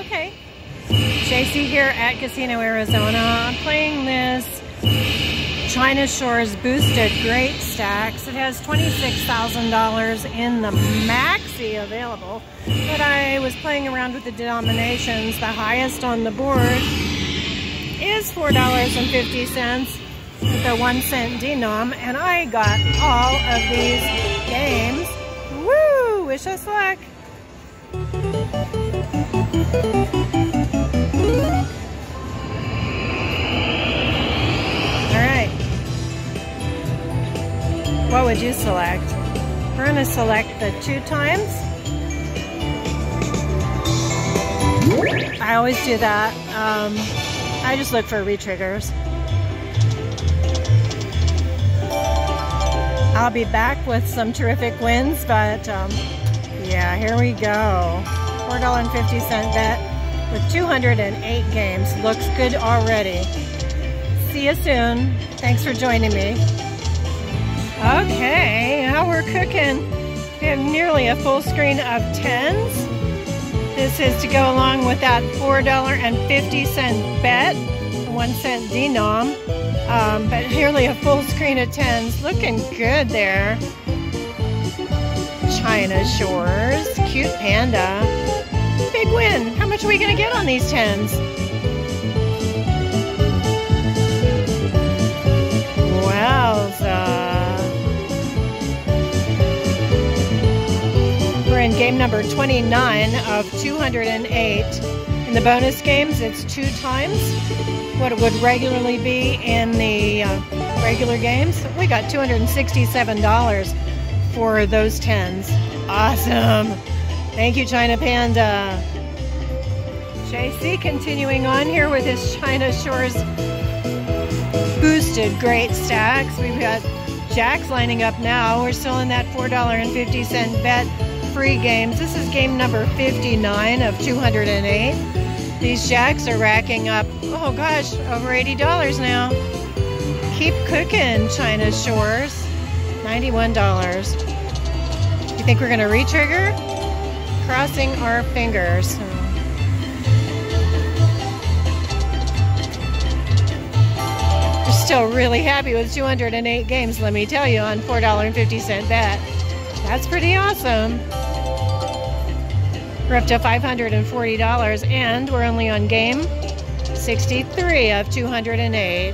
Okay. JC here at Casino Arizona. I'm playing this China Shores Boosted Great Stacks. It has $26,000 in the maxi available, but I was playing around with the denominations. The highest on the board is $4.50 with a one cent denom, and I got all of these games. Woo! Wish us luck. Alright. What would you select? We're going to select the two times. I always do that. Um, I just look for retriggers. I'll be back with some terrific wins, but um, yeah, here we go. $4.50 bet with 208 games. Looks good already. See you soon. Thanks for joining me. Okay, now we're cooking. We have nearly a full screen of 10s. This is to go along with that $4.50 bet, one cent denom. Um, but nearly a full screen of 10s. Looking good there. China Shores, cute panda. Big win. How much are we going to get on these 10s? Wowza. We're in game number 29 of 208. In the bonus games, it's two times what it would regularly be in the uh, regular games. We got $267 for those 10s. Awesome. Thank you, China Panda. JC continuing on here with his China Shores boosted great stacks. We've got jacks lining up now. We're still in that $4.50 bet free games. This is game number 59 of 208. These jacks are racking up, oh gosh, over $80 now. Keep cooking, China Shores. $91. You think we're going to retrigger? Crossing our fingers. We're still really happy with 208 games, let me tell you, on $4.50 bet. That's pretty awesome. We're up to $540 and we're only on game 63 of 208.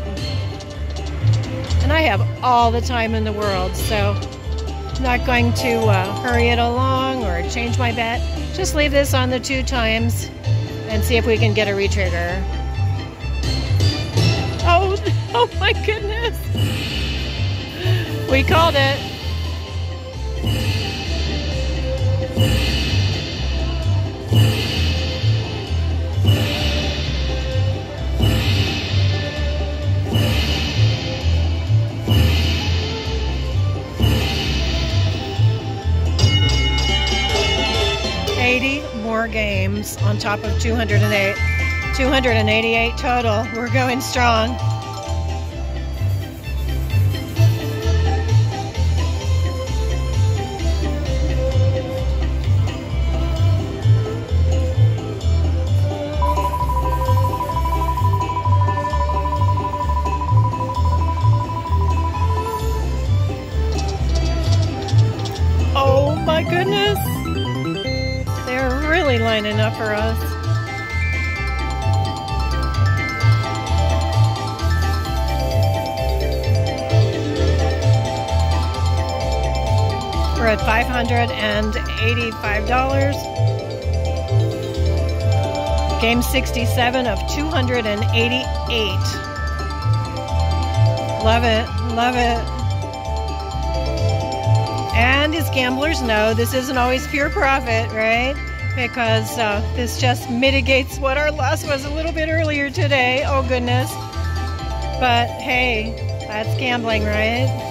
And I have all the time in the world, so not going to uh, hurry it along or change my bet. Just leave this on the two times and see if we can get a retrigger. Oh, oh my goodness. We called it. More games on top of 208. 288 total. We're going strong. Really lining up for us. We're at $585. Game 67 of 288. Love it, love it. And as gamblers know, this isn't always pure profit, right? Because uh, this just mitigates what our loss was a little bit earlier today. Oh, goodness. But hey, that's gambling, right?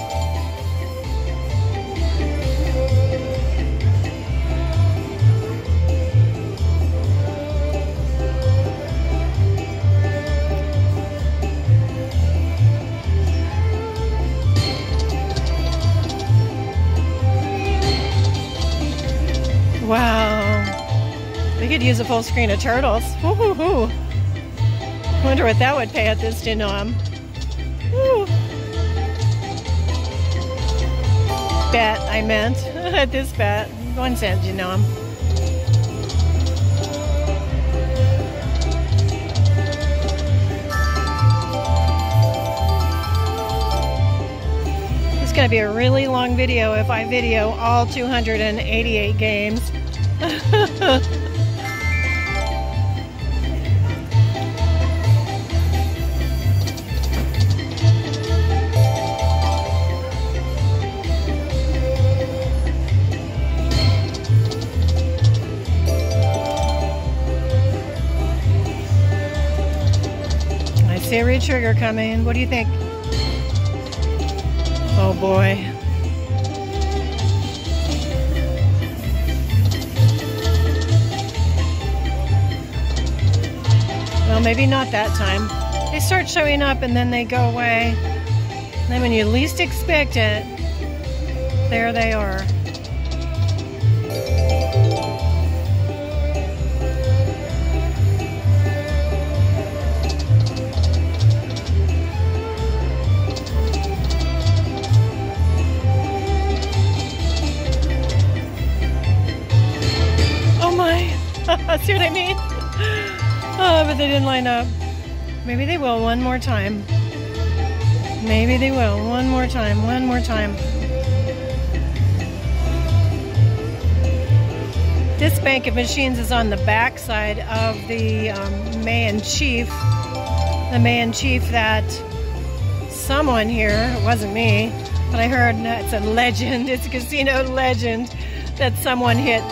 Use a full screen of turtles. Woo-hoo-hoo. Wonder what that would pay at this denom. Woo. Bet, I meant. at this bet. One cent denom. It's going to be a really long video if I video all 288 games. retrigger coming. What do you think? Oh boy. Well, maybe not that time. They start showing up and then they go away. And then when you least expect it, there they are. See what I mean? Oh, but they didn't line up. Maybe they will one more time. Maybe they will one more time, one more time. This bank of machines is on the back side of the um, Mayan Chief. The Mayan Chief that someone here, it wasn't me, but I heard it's a legend, it's a casino legend, that someone hit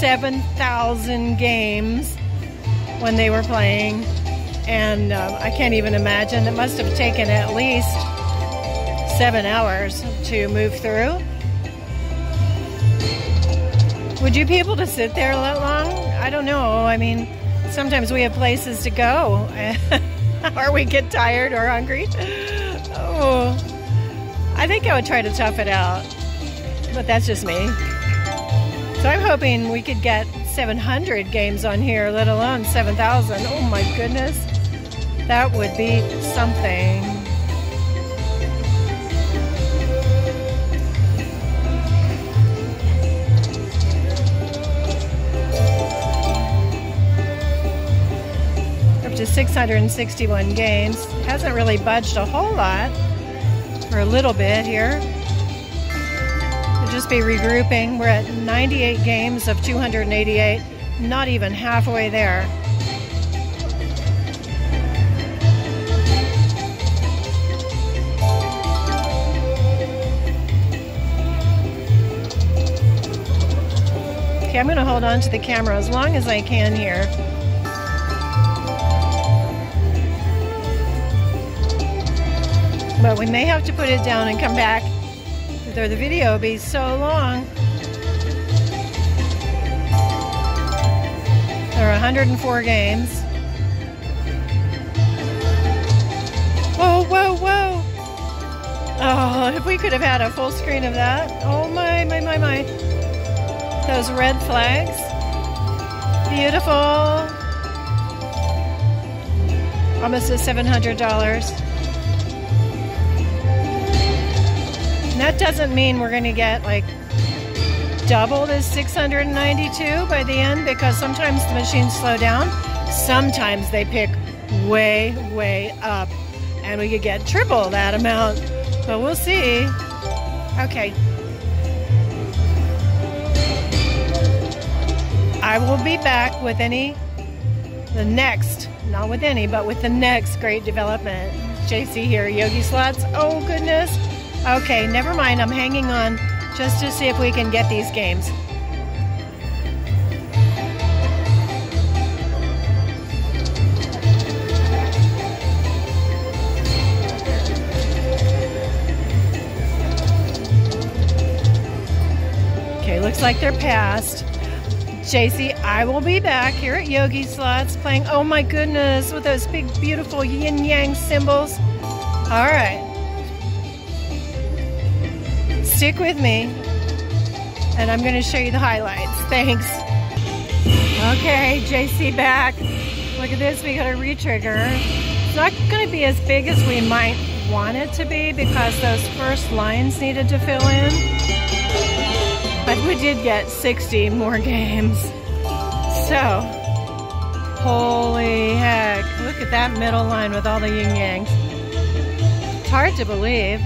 7,000 games when they were playing. And uh, I can't even imagine. It must have taken at least seven hours to move through. Would you be able to sit there that long? I don't know. I mean, sometimes we have places to go, or we get tired or hungry. Oh, I think I would try to tough it out, but that's just me. So I'm hoping we could get 700 games on here, let alone 7,000. Oh my goodness. That would be something. Up to 661 games. Hasn't really budged a whole lot for a little bit here just be regrouping. We're at 98 games of 288, not even halfway there. Okay, I'm going to hold on to the camera as long as I can here. But we may have to put it down and come back or the video will be so long. There are 104 games. Whoa, whoa, whoa. Oh, if we could have had a full screen of that. Oh my, my, my, my. Those red flags. Beautiful. Almost a $700. That doesn't mean we're going to get like double this 692 by the end because sometimes the machines slow down. Sometimes they pick way, way up and we could get triple that amount. But we'll see. Okay. I will be back with any, the next, not with any, but with the next great development. JC here, Yogi Slots. Oh goodness. Okay, never mind. I'm hanging on just to see if we can get these games. Okay, looks like they're past. JC, I will be back here at Yogi Slots playing, oh my goodness, with those big, beautiful yin yang symbols. All right stick with me and I'm to show you the highlights. Thanks. Okay, JC back. Look at this, we got a retrigger. It's not gonna be as big as we might want it to be because those first lines needed to fill in. But we did get 60 more games. So, holy heck. Look at that middle line with all the yin yangs. It's hard to believe.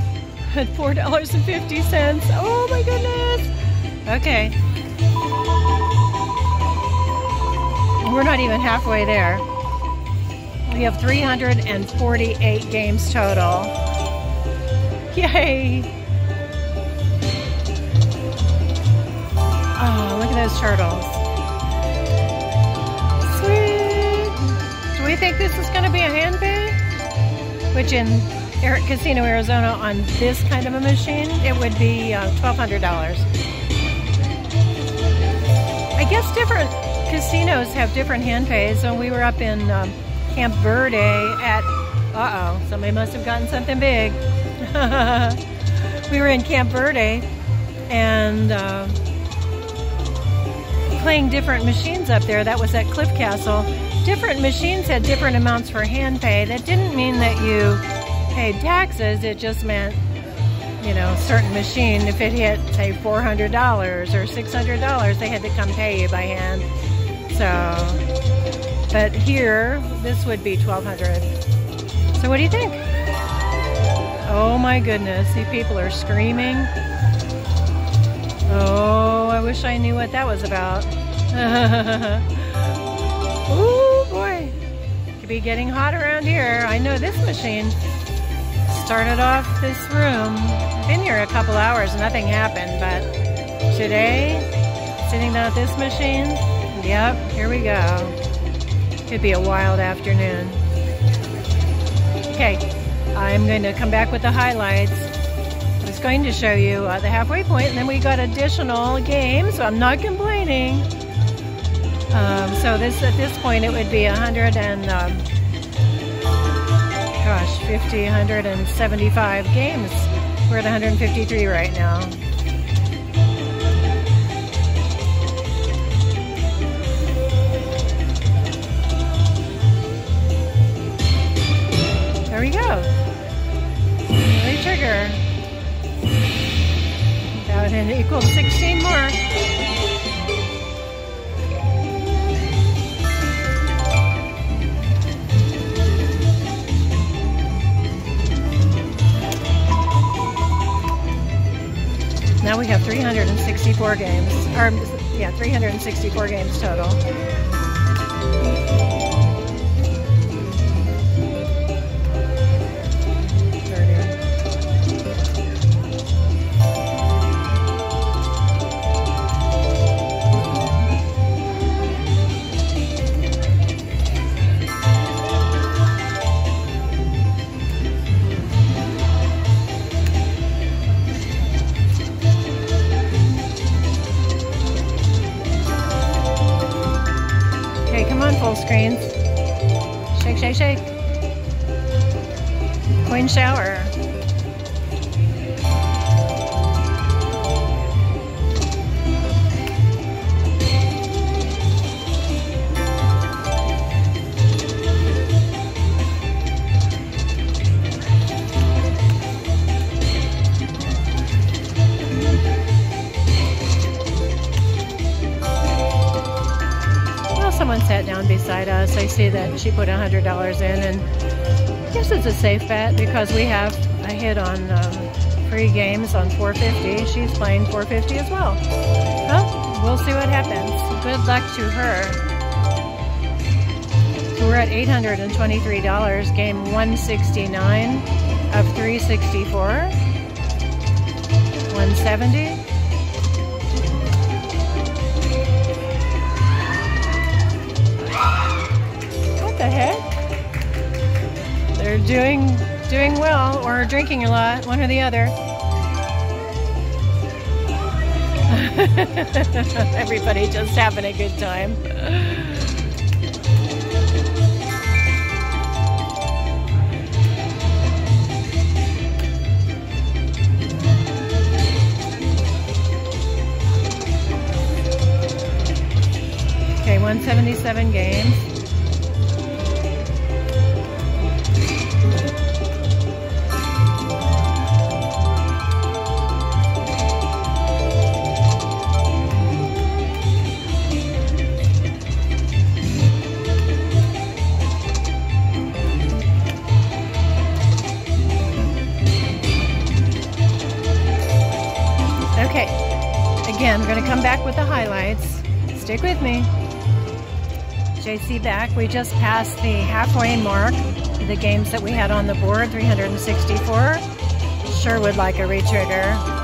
At $4.50. Oh my goodness. Okay. We're not even halfway there. We have 348 games total. Yay! Oh, look at those turtles. Sweet! Do we think this is going to be a hand pay? Which in Casino Arizona on this kind of a machine, it would be uh, $1,200. I guess different casinos have different hand pays. When we were up in um, Camp Verde at, uh-oh, somebody must have gotten something big. we were in Camp Verde and uh, playing different machines up there. That was at Cliff Castle. Different machines had different amounts for hand pay. That didn't mean that you paid taxes. It just meant, you know, certain machine, if it hit, say, $400 or $600, they had to come pay you by hand. So, but here, this would be 1200 So what do you think? Oh my goodness, see people are screaming. Oh, I wish I knew what that was about. oh boy, could be getting hot around here. I know this machine started off this room. Been here a couple hours, nothing happened, but today, sitting down at this machine, Yep, here we go. Could be a wild afternoon. Okay, I'm going to come back with the highlights. I was going to show you uh, the halfway point, and then we got additional games, so I'm not complaining. Um, so this at this point it would be 100 and um, gosh, 50, 175 games. We're at 153 right now. There we go. Retrigger. That would equal 16 more. 364 games, or yeah, 364 games total. See that she put $100 in, and I guess it's a safe bet because we have a hit on um, free games on 450. She's playing 450 as well. Well, we'll see what happens. Good luck to her. We're at $823, game 169 of 364. 170. Doing doing well or drinking a lot, one or the other. Everybody just having a good time. Okay, 177 games. Again, we're to come back with the highlights. Stick with me. JC back. We just passed the halfway mark. The games that we had on the board, 364. Sure would like a retrigger.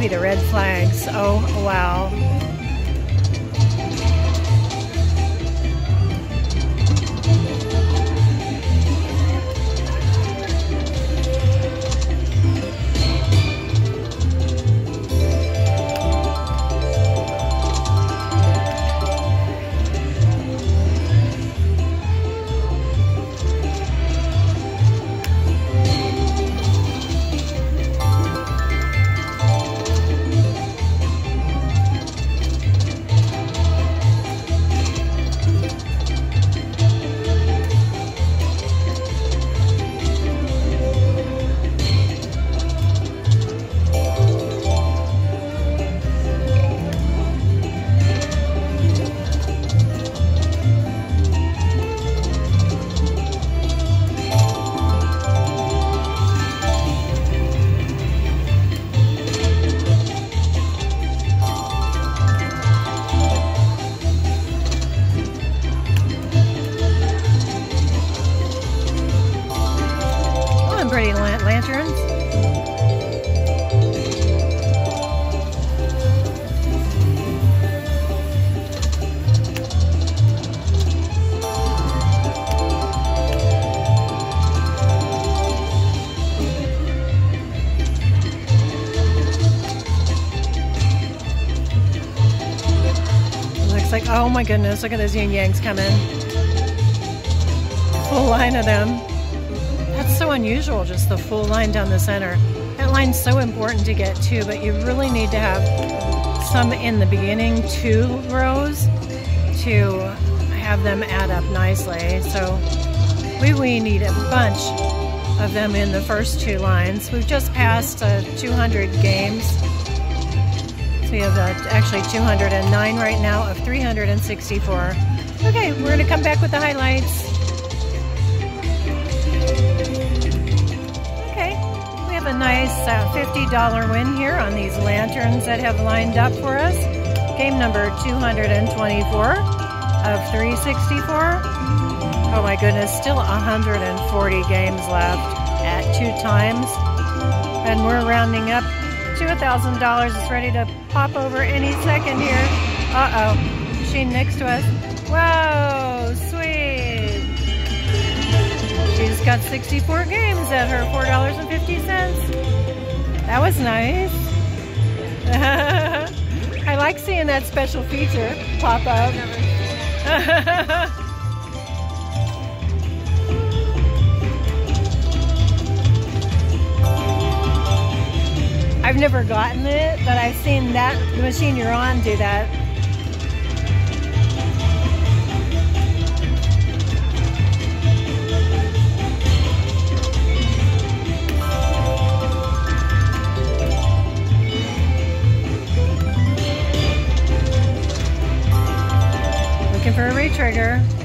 Maybe the red flags. Oh, wow. My goodness, look at those yin yangs coming. Full line of them. That's so unusual, just the full line down the center. That line's so important to get to, but you really need to have some in the beginning, two rows, to have them add up nicely. So we, we need a bunch of them in the first two lines. We've just passed uh, 200 games. We have uh, actually 209 right now of 364. Okay, we're to come back with the highlights. Okay, we have a nice uh, $50 win here on these lanterns that have lined up for us. Game number 224 of 364. Oh my goodness, still 140 games left at two times. And we're rounding up to $1,000. It's ready to pop over any second here. Uh-oh, machine next to us. Whoa, sweet. She's got 64 games at her $4.50. That was nice. I like seeing that special feature pop up. I've never gotten it, but I've seen that the machine you're on do that. Looking for a retrigger.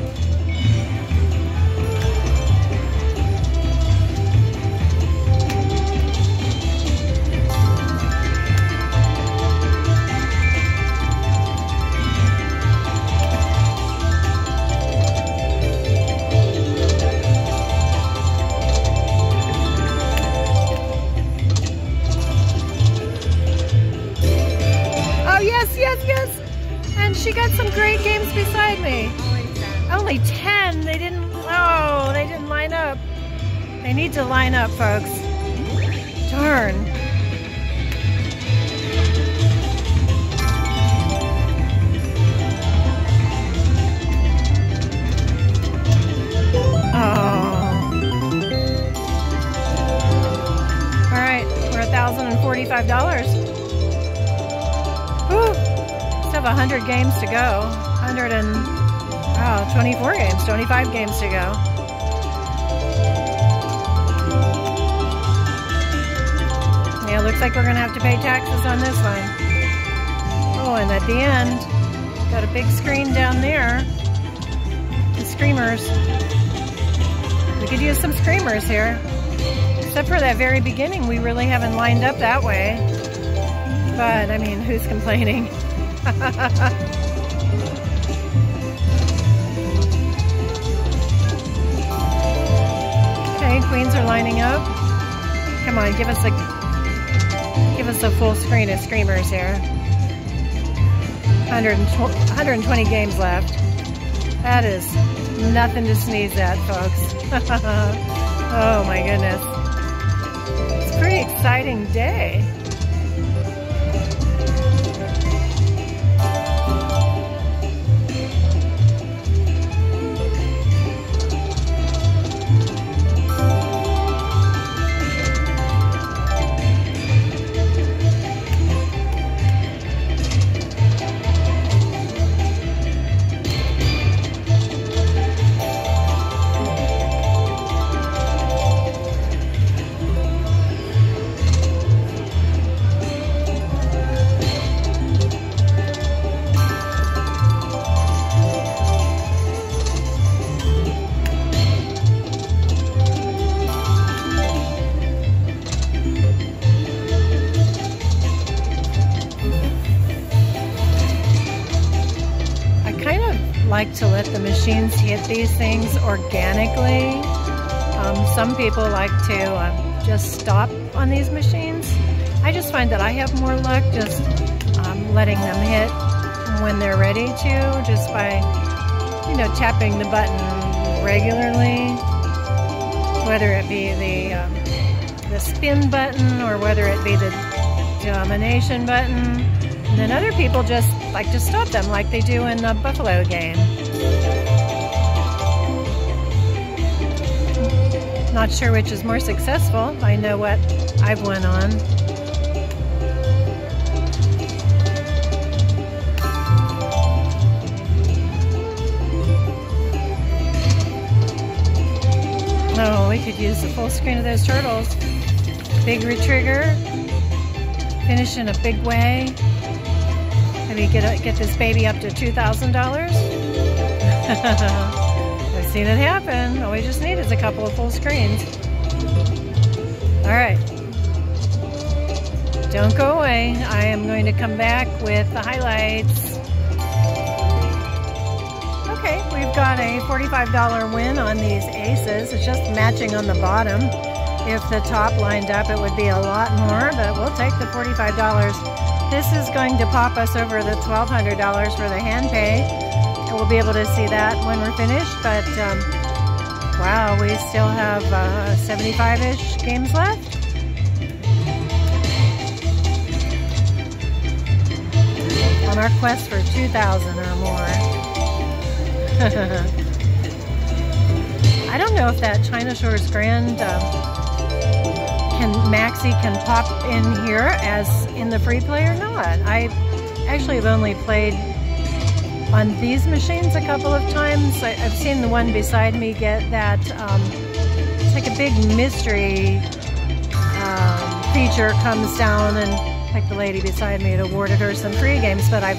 need to line up, folks. Darn. Oh. All right, we're $1,045. Whew. Still have 100 games to go. 100 and, 24 games, 25 games to go. Looks like we're to have to pay taxes on this one. Oh, and at the end, got a big screen down there. The screamers. We could use some screamers here. Except for that very beginning, we really haven't lined up that way. But, I mean, who's complaining? okay, queens are lining up. Come on, give us a give us a full screen of screamers here. 120 games left. That is nothing to sneeze at, folks. oh my goodness. It's a pretty exciting day. Machines hit these things organically. Um, some people like to uh, just stop on these machines. I just find that I have more luck just um, letting them hit when they're ready to, just by, you know, tapping the button regularly, whether it be the, um, the spin button or whether it be the denomination button. And then other people just like to stop them like they do in the Buffalo game. Not sure which is more successful. I know what I've went on. Oh, we could use the full screen of those turtles. Big retrigger. Finish in a big way. Maybe get, get this baby up to $2,000. Seen it happen. All we just need is a couple of full screens. All right. Don't go away. I am going to come back with the highlights. Okay, we've got a $45 win on these aces. It's just matching on the bottom. If the top lined up, it would be a lot more, but we'll take the $45. This is going to pop us over the $1,200 for the hand pay. We'll be able to see that when we're finished, but um, wow, we still have 75-ish uh, games left. On our quest for 2,000 or more. I don't know if that China Shores Grand um, can Maxi can pop in here as in the free play or not. I actually have only played on these machines a couple of times. I, have seen the one beside me get that, um, it's like a big mystery um, feature comes down and like the lady beside me had awarded her some free games, but I've,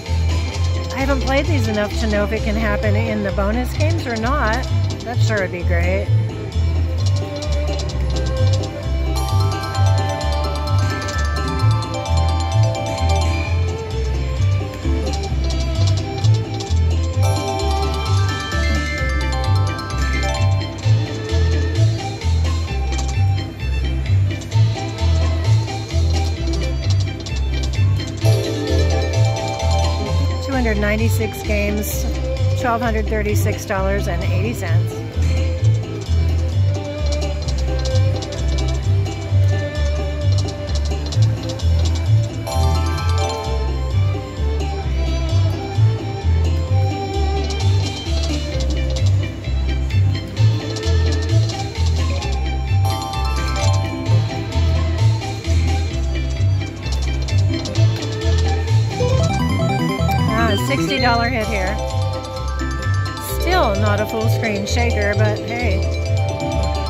I haven't played these enough to know if it can happen in the bonus games or not. That sure would be great. 196 games, $1,236.80. shaker, but hey,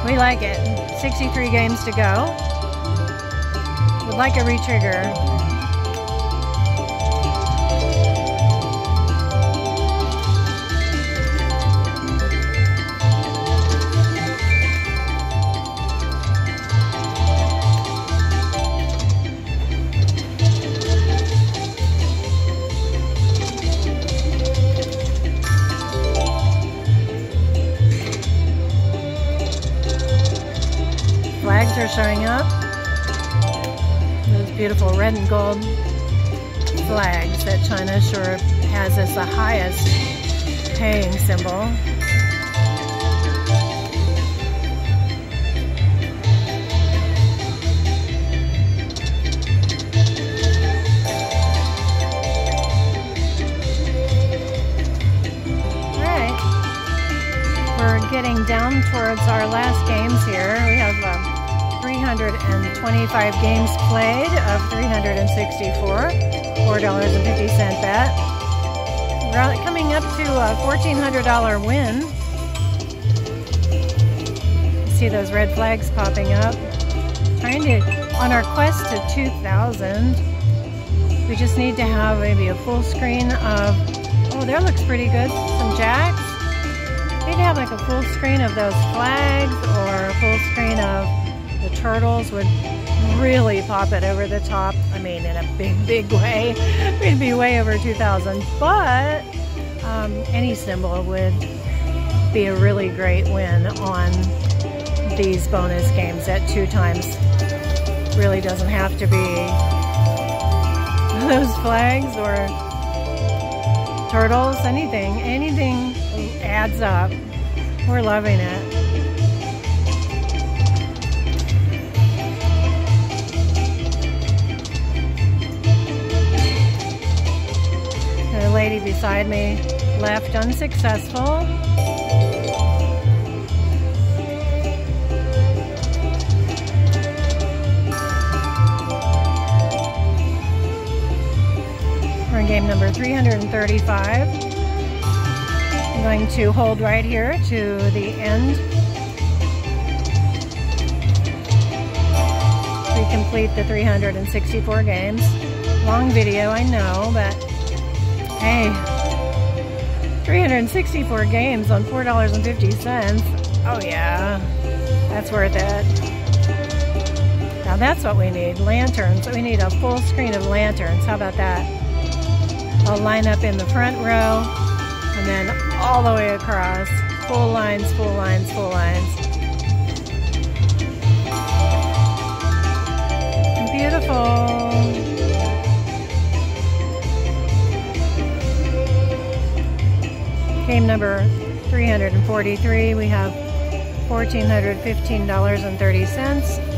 we like it. 63 games to go. Would like a retrigger. 364, $4.50 bet. Coming up to a $1,400 win. See those red flags popping up. Trying to, on our quest to 2,000, we just need to have maybe a full screen of, oh, there looks pretty good. Some jacks. Maybe have like a full screen of those flags or a full screen of the turtles would really pop it over the top. I mean, in a big, big way. We'd be way over 2,000. But um, any symbol would be a really great win on these bonus games at two times. Really doesn't have to be those flags or turtles, anything. Anything adds up. We're loving it. Beside me left unsuccessful. We're in game number 335. I'm going to hold right here to the end. We complete the 364 games. Long video, I know, but Hey, 364 games on $4.50. Oh yeah, that's worth it. Now that's what we need, lanterns. We need a full screen of lanterns. How about that? I'll line up in the front row and then all the way across. Full lines, full lines, full lines. Game number 343, we have $1,415.30.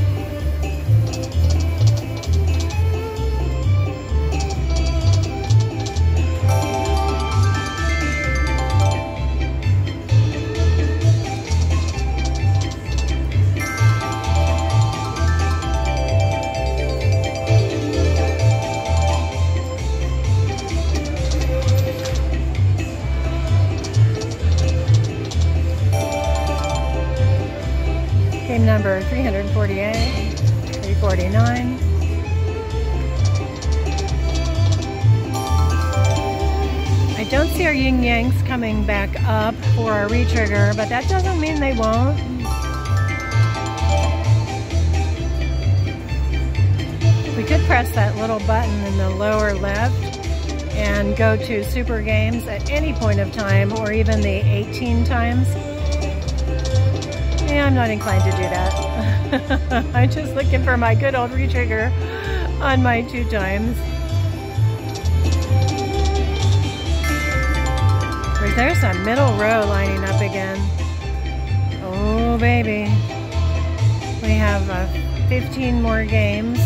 retrigger, but that doesn't mean they won't. We could press that little button in the lower left and go to super games at any point of time or even the 18 times. Yeah, I'm not inclined to do that. I'm just looking for my good old retrigger on my two times. There's a middle row lining up. Oh, baby. We have uh, 15 more games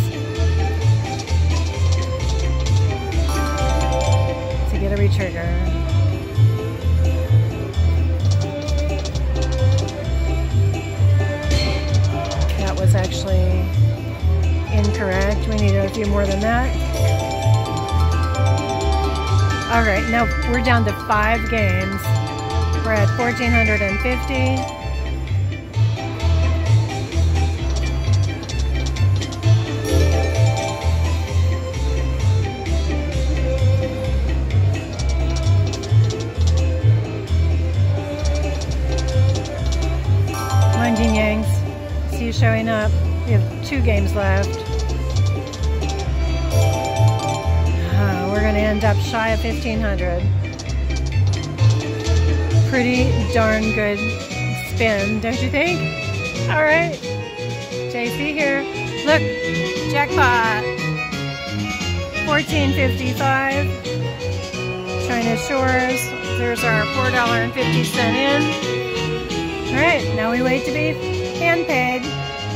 to get a retrigger. That was actually incorrect. We needed a few more than that. All right, now we're down to five games. We're at 1,450. Games left. Uh, we're going to end up shy of 1500 Pretty darn good spin, don't you think? All right. JC here. Look, jackpot. 1455 China Shores. There's our $4.50 in. All right, now we wait to be hand paid.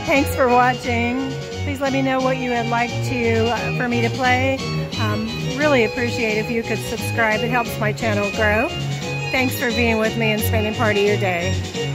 Thanks for watching. Please let me know what you would like to uh, for me to play. Um, really appreciate if you could subscribe. It helps my channel grow. Thanks for being with me and spending part of your day.